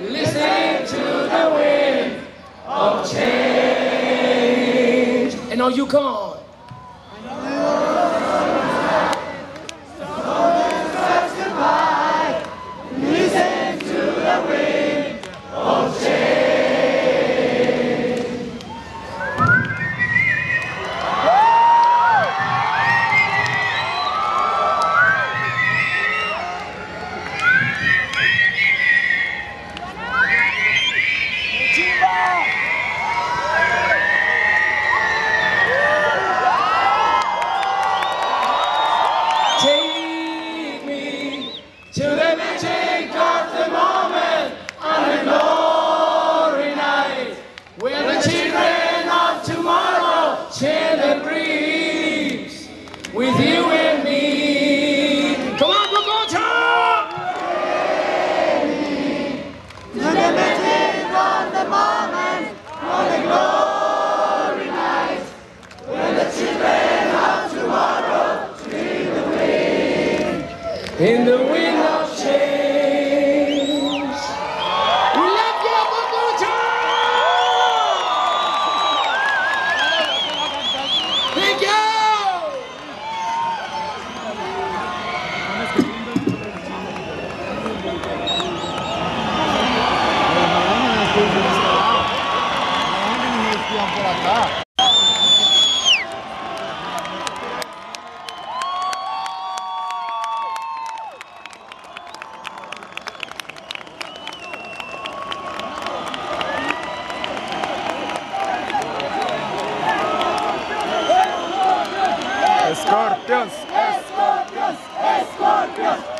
Listen to the wind of change. And on you come in the wind of change. We love you, Bogota! Thank you! Scorpions! Scorpions! Scorpions!